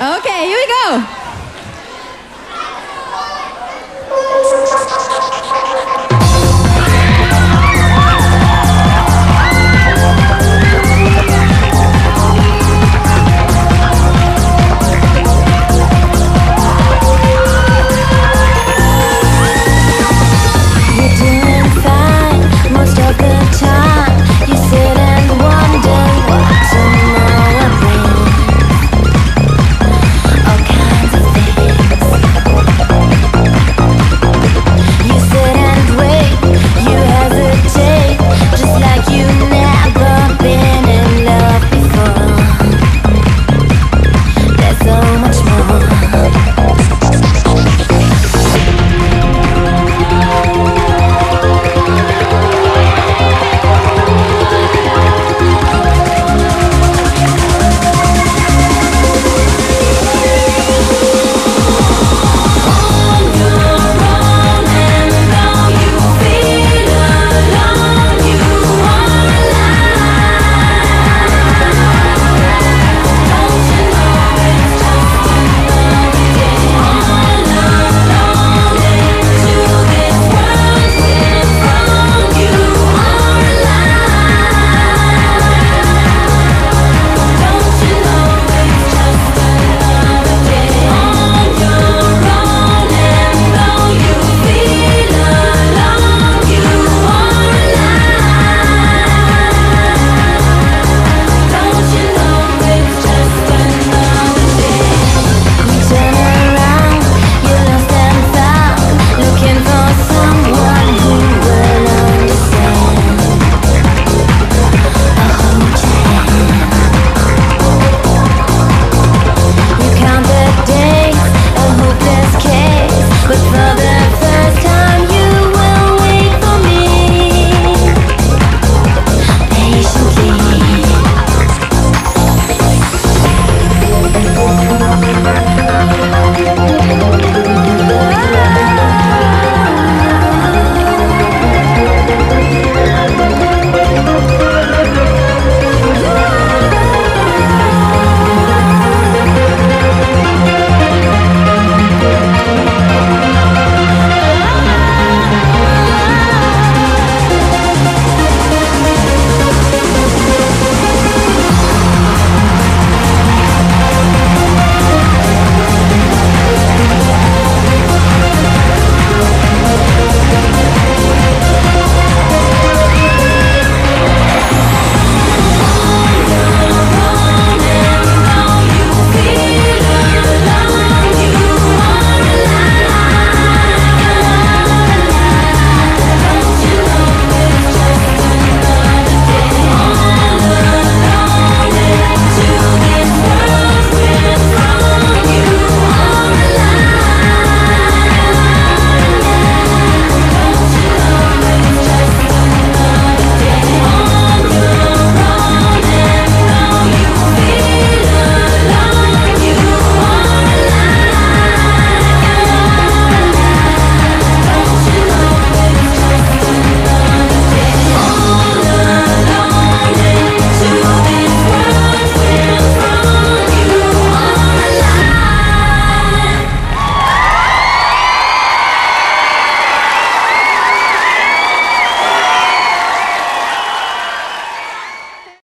Okay, here we go.